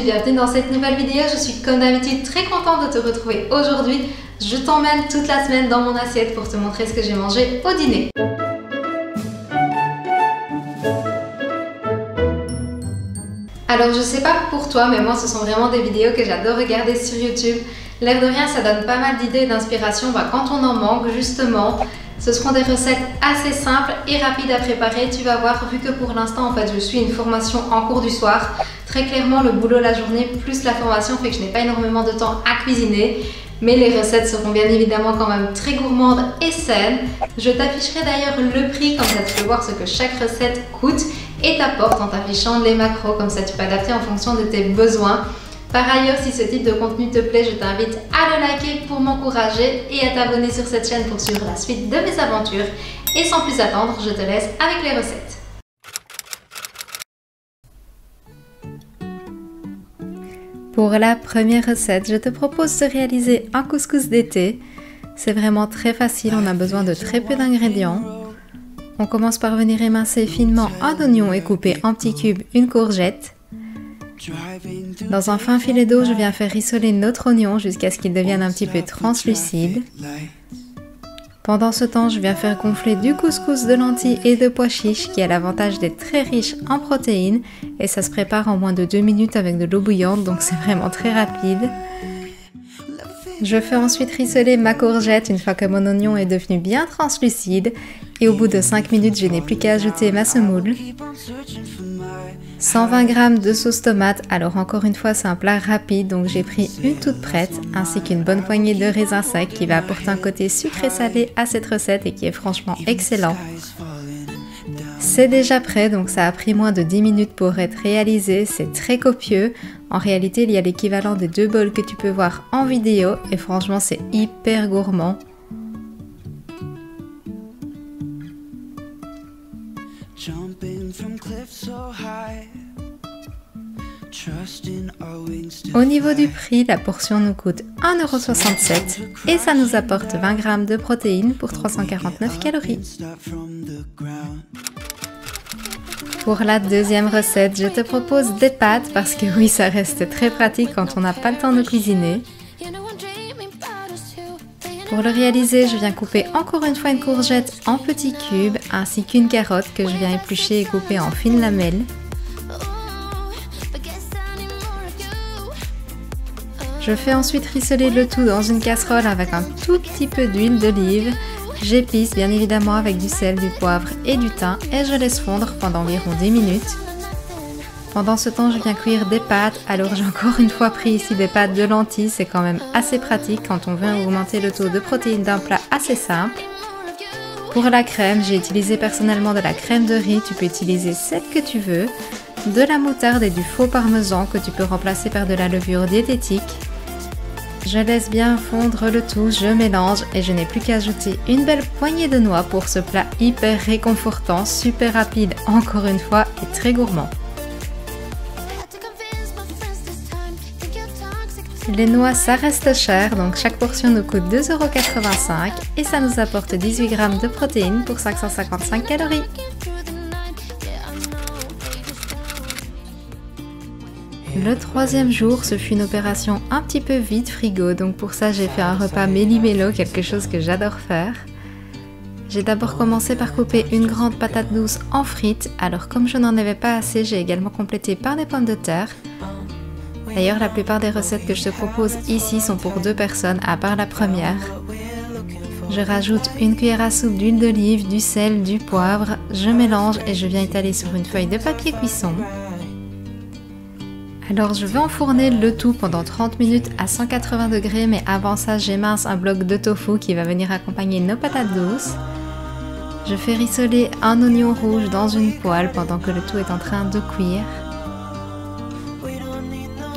bienvenue dans cette nouvelle vidéo. Je suis comme d'habitude très contente de te retrouver aujourd'hui. Je t'emmène toute la semaine dans mon assiette pour te montrer ce que j'ai mangé au dîner. Alors je sais pas pour toi, mais moi ce sont vraiment des vidéos que j'adore regarder sur YouTube. L'air de rien, ça donne pas mal d'idées et d'inspiration bah, quand on en manque justement. Ce seront des recettes assez simples et rapides à préparer. Tu vas voir, vu que pour l'instant, en fait, je suis une formation en cours du soir. Très clairement, le boulot la journée plus la formation fait que je n'ai pas énormément de temps à cuisiner. Mais les recettes seront bien évidemment quand même très gourmandes et saines. Je t'afficherai d'ailleurs le prix, comme ça tu peux voir ce que chaque recette coûte et t'apporte en t'affichant les macros, comme ça tu peux adapter en fonction de tes besoins. Par ailleurs, si ce type de contenu te plaît, je t'invite à le liker pour m'encourager et à t'abonner sur cette chaîne pour suivre la suite de mes aventures. Et sans plus attendre, je te laisse avec les recettes. Pour la première recette, je te propose de réaliser un couscous d'été. C'est vraiment très facile, on a besoin de très peu d'ingrédients. On commence par venir émincer finement un oignon et couper en petits cubes une courgette. Dans un fin filet d'eau, je viens faire rissoler notre oignon jusqu'à ce qu'il devienne un petit peu translucide. Pendant ce temps, je viens faire gonfler du couscous de lentilles et de pois chiches qui a l'avantage d'être très riche en protéines et ça se prépare en moins de 2 minutes avec de l'eau bouillante donc c'est vraiment très rapide. Je fais ensuite rissoler ma courgette une fois que mon oignon est devenu bien translucide et au bout de 5 minutes je n'ai plus qu'à ajouter ma semoule. 120 g de sauce tomate, alors encore une fois c'est un plat rapide donc j'ai pris une toute prête ainsi qu'une bonne poignée de raisins secs qui va apporter un côté sucré salé à cette recette et qui est franchement excellent. C'est déjà prêt donc ça a pris moins de 10 minutes pour être réalisé, c'est très copieux. En réalité il y a l'équivalent des deux bols que tu peux voir en vidéo et franchement c'est hyper gourmand. Au niveau du prix, la portion nous coûte 1,67€ et ça nous apporte 20 g de protéines pour 349 calories. Pour la deuxième recette, je te propose des pâtes parce que oui, ça reste très pratique quand on n'a pas le temps de cuisiner. Pour le réaliser, je viens couper encore une fois une courgette en petits cubes ainsi qu'une carotte que je viens éplucher et couper en fines lamelles. Je fais ensuite rissoler le tout dans une casserole avec un tout petit peu d'huile d'olive. J'épice bien évidemment avec du sel, du poivre et du thym et je laisse fondre pendant environ 10 minutes. Pendant ce temps, je viens cuire des pâtes. Alors j'ai encore une fois pris ici des pâtes de lentilles. C'est quand même assez pratique quand on veut augmenter le taux de protéines d'un plat assez simple. Pour la crème, j'ai utilisé personnellement de la crème de riz. Tu peux utiliser celle que tu veux. De la moutarde et du faux parmesan que tu peux remplacer par de la levure diététique. Je laisse bien fondre le tout, je mélange et je n'ai plus qu'à ajouter une belle poignée de noix pour ce plat hyper réconfortant, super rapide encore une fois et très gourmand. Les noix, ça reste cher, donc chaque portion nous coûte 2,85€ et ça nous apporte 18 g de protéines pour 555 calories. Le troisième jour, ce fut une opération un petit peu vide frigo, donc pour ça j'ai fait un repas méli-mélo, quelque chose que j'adore faire. J'ai d'abord commencé par couper une grande patate douce en frites, alors comme je n'en avais pas assez, j'ai également complété par des pommes de terre. D'ailleurs, la plupart des recettes que je te propose ici sont pour deux personnes, à part la première. Je rajoute une cuillère à soupe d'huile d'olive, du sel, du poivre, je mélange et je viens étaler sur une feuille de papier cuisson. Alors je vais enfourner le tout pendant 30 minutes à 180 degrés, mais avant ça j'émince un bloc de tofu qui va venir accompagner nos patates douces. Je fais rissoler un oignon rouge dans une poêle pendant que le tout est en train de cuire.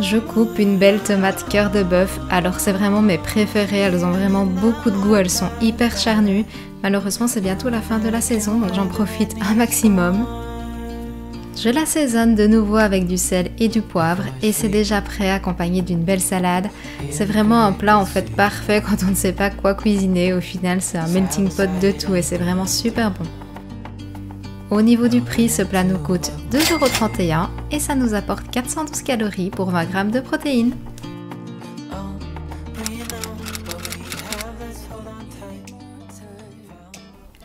Je coupe une belle tomate cœur de bœuf, alors c'est vraiment mes préférées, elles ont vraiment beaucoup de goût, elles sont hyper charnues. Malheureusement c'est bientôt la fin de la saison donc j'en profite un maximum. Je l'assaisonne de nouveau avec du sel et du poivre et c'est déjà prêt accompagné d'une belle salade. C'est vraiment un plat en fait parfait quand on ne sait pas quoi cuisiner. Au final, c'est un melting pot de tout et c'est vraiment super bon. Au niveau du prix, ce plat nous coûte 2,31€ et ça nous apporte 412 calories pour 20 g de protéines.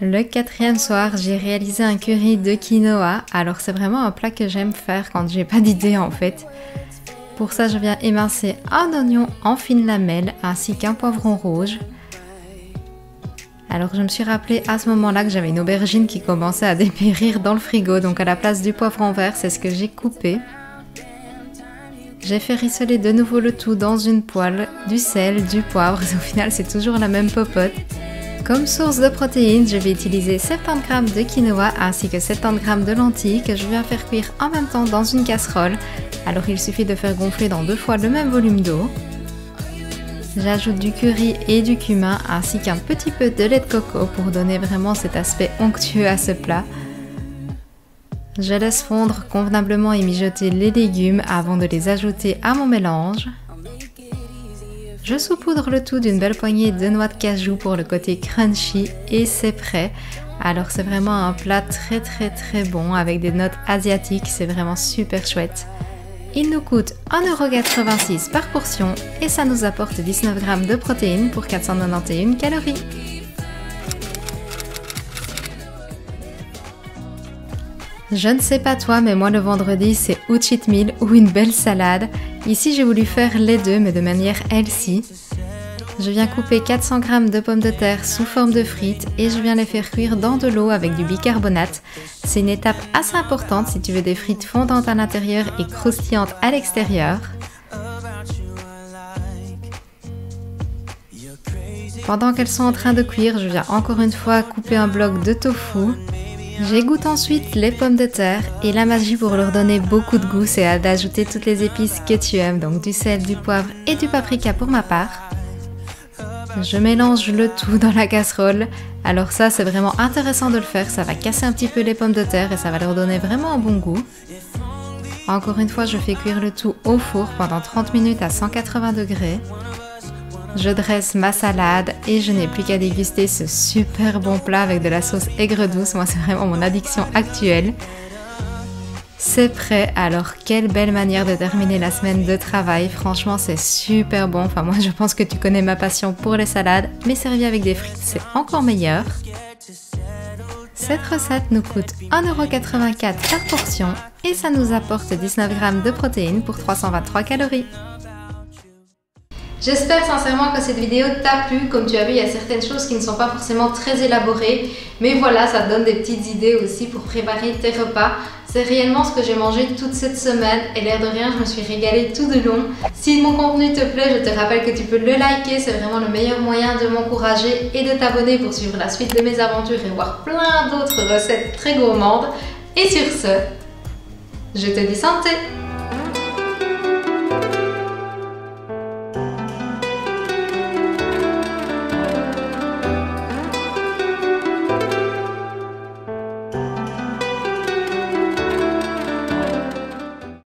Le quatrième soir, j'ai réalisé un curry de quinoa. Alors c'est vraiment un plat que j'aime faire quand j'ai pas d'idée en fait. Pour ça, je viens émincer un oignon en fines lamelles ainsi qu'un poivron rouge. Alors je me suis rappelé à ce moment-là que j'avais une aubergine qui commençait à dépérir dans le frigo, donc à la place du poivron vert, c'est ce que j'ai coupé. J'ai fait rissoler de nouveau le tout dans une poêle, du sel, du poivre, au final c'est toujours la même popote. Comme source de protéines, je vais utiliser 70 g de quinoa ainsi que 70 g de lentilles que je viens faire cuire en même temps dans une casserole. Alors il suffit de faire gonfler dans deux fois le même volume d'eau. J'ajoute du curry et du cumin ainsi qu'un petit peu de lait de coco pour donner vraiment cet aspect onctueux à ce plat. Je laisse fondre convenablement et mijoter les légumes avant de les ajouter à mon mélange. Je saupoudre le tout d'une belle poignée de noix de cajou pour le côté crunchy et c'est prêt. Alors c'est vraiment un plat très très très bon avec des notes asiatiques, c'est vraiment super chouette. Il nous coûte 1,86€ par portion et ça nous apporte 19 g de protéines pour 491 calories. Je ne sais pas toi, mais moi le vendredi c'est ou cheat meal ou une belle salade. Ici j'ai voulu faire les deux, mais de manière healthy. Je viens couper 400 g de pommes de terre sous forme de frites et je viens les faire cuire dans de l'eau avec du bicarbonate. C'est une étape assez importante si tu veux des frites fondantes à l'intérieur et croustillantes à l'extérieur. Pendant qu'elles sont en train de cuire, je viens encore une fois couper un bloc de tofu J'égoutte ensuite les pommes de terre et la magie pour leur donner beaucoup de goût, c'est d'ajouter toutes les épices que tu aimes, donc du sel, du poivre et du paprika pour ma part. Je mélange le tout dans la casserole. Alors ça, c'est vraiment intéressant de le faire, ça va casser un petit peu les pommes de terre et ça va leur donner vraiment un bon goût. Encore une fois, je fais cuire le tout au four pendant 30 minutes à 180 degrés. Je dresse ma salade et je n'ai plus qu'à déguster ce super bon plat avec de la sauce aigre douce. Moi, c'est vraiment mon addiction actuelle. C'est prêt, alors quelle belle manière de terminer la semaine de travail. Franchement, c'est super bon. Enfin, moi, je pense que tu connais ma passion pour les salades, mais servi avec des frites, c'est encore meilleur. Cette recette nous coûte 1,84€ par portion et ça nous apporte 19 g de protéines pour 323 calories. J'espère sincèrement que cette vidéo t'a plu. Comme tu as vu, il y a certaines choses qui ne sont pas forcément très élaborées. Mais voilà, ça donne des petites idées aussi pour préparer tes repas. C'est réellement ce que j'ai mangé toute cette semaine et l'air de rien, je me suis régalée tout de long. Si mon contenu te plaît, je te rappelle que tu peux le liker, c'est vraiment le meilleur moyen de m'encourager et de t'abonner pour suivre la suite de mes aventures et voir plein d'autres recettes très gourmandes. Et sur ce, je te dis santé